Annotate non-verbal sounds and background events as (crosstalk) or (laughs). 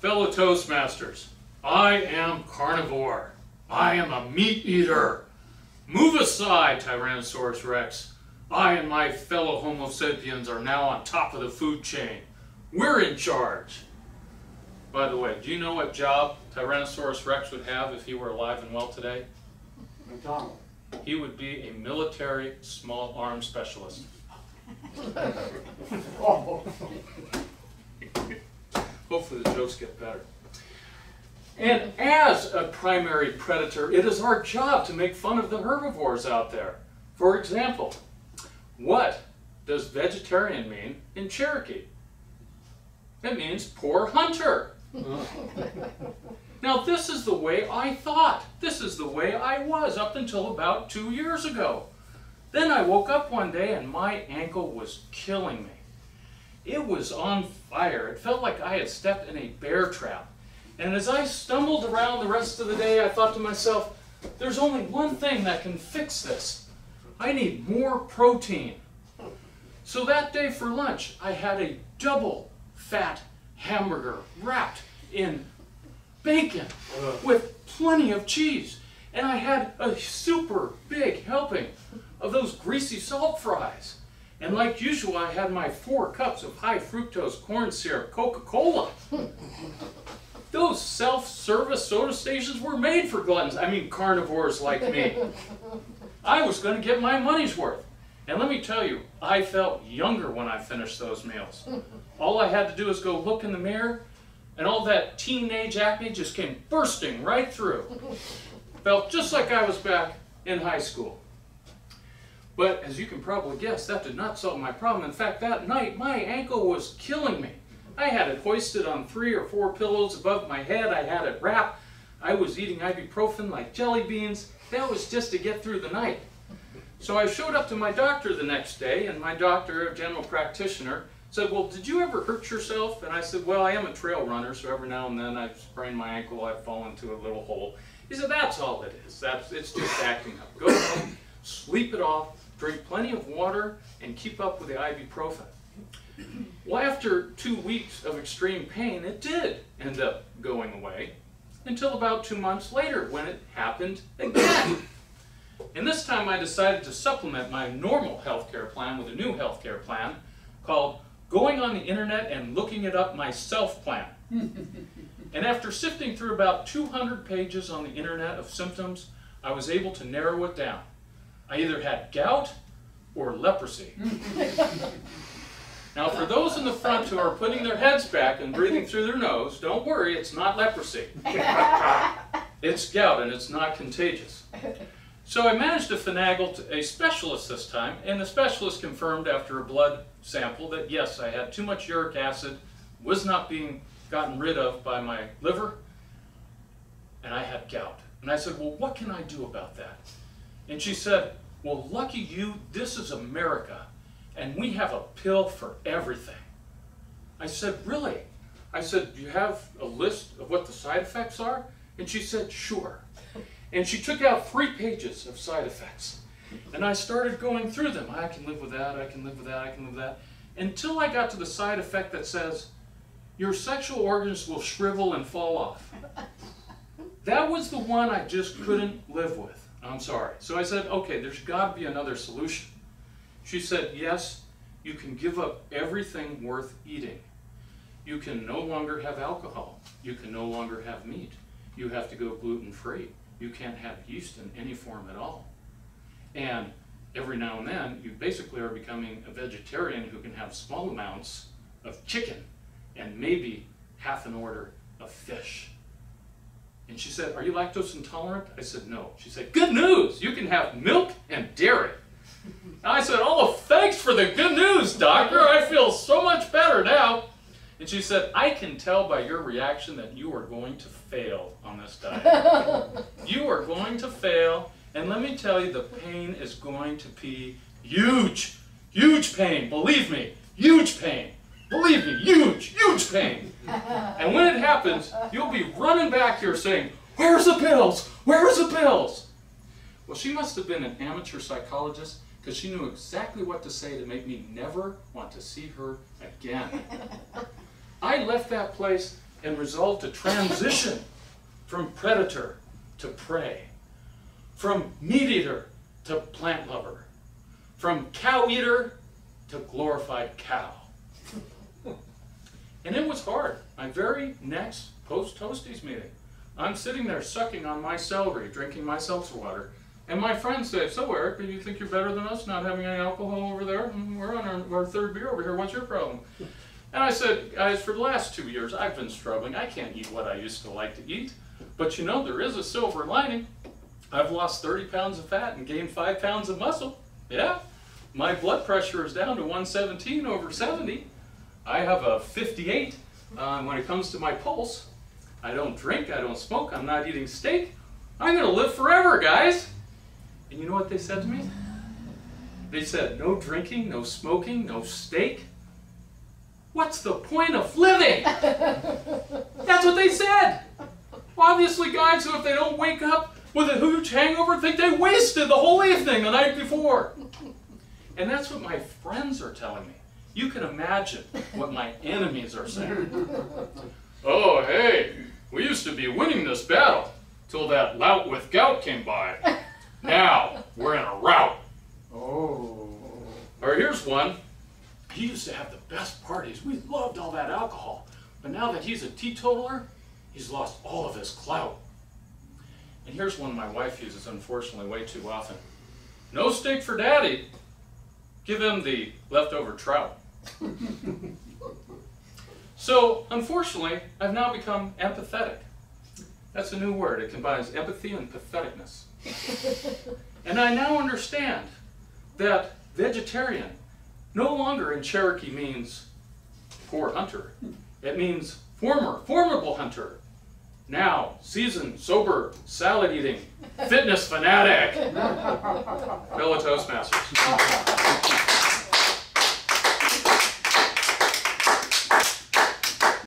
Fellow Toastmasters, I am carnivore. I am a meat eater. Move aside, Tyrannosaurus rex. I and my fellow Homo sapiens are now on top of the food chain. We're in charge. By the way, do you know what job Tyrannosaurus rex would have if he were alive and well today? McDonald. He would be a military small arms specialist. (laughs) Hopefully the jokes get better. And as a primary predator, it is our job to make fun of the herbivores out there. For example, what does vegetarian mean in Cherokee? It means poor hunter. (laughs) now this is the way I thought. This is the way I was up until about two years ago. Then I woke up one day and my ankle was killing me. It was on fire. It felt like I had stepped in a bear trap. And as I stumbled around the rest of the day, I thought to myself, there's only one thing that can fix this. I need more protein. So that day for lunch, I had a double fat hamburger wrapped in bacon with plenty of cheese. And I had a super big helping of those greasy salt fries. And like usual, I had my four cups of high fructose corn syrup Coca-Cola. (laughs) Those self-service soda stations were made for gluttons, I mean carnivores like me. I was going to get my money's worth. And let me tell you, I felt younger when I finished those meals. All I had to do was go look in the mirror, and all that teenage acne just came bursting right through. Felt just like I was back in high school. But as you can probably guess, that did not solve my problem. In fact, that night, my ankle was killing me. I had it hoisted on three or four pillows above my head. I had it wrapped. I was eating ibuprofen like jelly beans. That was just to get through the night. So I showed up to my doctor the next day, and my doctor, a general practitioner, said, well, did you ever hurt yourself? And I said, well, I am a trail runner, so every now and then I sprain my ankle, I fall into a little hole. He said, that's all it is. That's, it's just acting up. Go home, sleep it off, drink plenty of water, and keep up with the ibuprofen. Well, after two weeks of extreme pain, it did end up going away until about two months later when it happened again. And this time I decided to supplement my normal health care plan with a new health care plan called Going on the Internet and Looking It Up Myself Plan. and after sifting through about 200 pages on the internet of symptoms, I was able to narrow it down. I either had gout or leprosy. (laughs) now, for those in the front who are putting their heads back and breathing through their nose, don't worry, it's not leprosy. (laughs) it's gout and it's not contagious. So I managed to finagle a specialist this time, and the specialist confirmed after a blood sample that yes, I had too much uric acid, was not being gotten rid of by my liver, and I had gout. And I said, well, what can I do about that? And she said, well, lucky you, this is America, and we have a pill for everything. I said, really? I said, do you have a list of what the side effects are? And she said, sure. And she took out three pages of side effects. And I started going through them. I can live with that, I can live with that, I can live with that. Until I got to the side effect that says, your sexual organs will shrivel and fall off. That was the one I just couldn't live with. I'm sorry. So I said, okay, there's got to be another solution. She said, yes, you can give up everything worth eating. You can no longer have alcohol. You can no longer have meat. You have to go gluten free. You can't have yeast in any form at all. And every now and then, you basically are becoming a vegetarian who can have small amounts of chicken and maybe half an order of fish. And she said, are you lactose intolerant? I said, no. She said, good news, you can have milk and dairy. And I said, oh, thanks for the good news, doctor. I feel so much better now. And she said, I can tell by your reaction that you are going to fail on this diet. (laughs) you are going to fail, and let me tell you, the pain is going to be huge. Huge pain, believe me, huge pain. Believe me, huge, huge pain. (laughs) And when it happens, you'll be running back here saying, Where's the pills? Where's the pills? Well, she must have been an amateur psychologist because she knew exactly what to say to make me never want to see her again. (laughs) I left that place and resolved to transition from predator to prey, from meat eater to plant lover, from cow eater to glorified cow. And it was hard. My very next post Toasties meeting, I'm sitting there sucking on my celery, drinking my seltzer water, and my friends say, So, Erik, do you think you're better than us, not having any alcohol over there? Mm, We're on our, our third beer over here. What's your problem? And I said, Guys, for the last two years, I've been struggling. I can't eat what I used to like to eat. But you know, there is a silver lining. I've lost 30 pounds of fat and gained 5 pounds of muscle. Yeah. My blood pressure is down to 117 over 70. I have a 58 um, when it comes to my pulse. I don't drink, I don't smoke, I'm not eating steak. I'm going to live forever, guys. And you know what they said to me? They said, no drinking, no smoking, no steak. What's the point of living? (laughs) That's what they said. Obviously, guys who, if they don't wake up with a huge hangover, think they wasted the whole evening the night before. And that's what my friends are telling me. You can imagine what my (laughs) enemies are saying. (laughs) oh, hey, we used to be winning this battle till that lout with gout came by. (laughs) Now we're in a rout. Oh. Or here's one. He used to have the best parties. We loved all that alcohol. But now that he's a teetotaler, he's lost all of his clout. And here's one my wife uses, unfortunately, way too often. No steak for daddy. Give him the leftover trout. So, unfortunately, I've now become empathetic. That's a new word. It combines empathy and patheticness. and I now understand that vegetarian no longer in Cherokee means poor hunter. It means former, formidable hunter. Now, seasoned, sober, salad eating, fitness fanatic. (laughs) Fellow Toastmasters.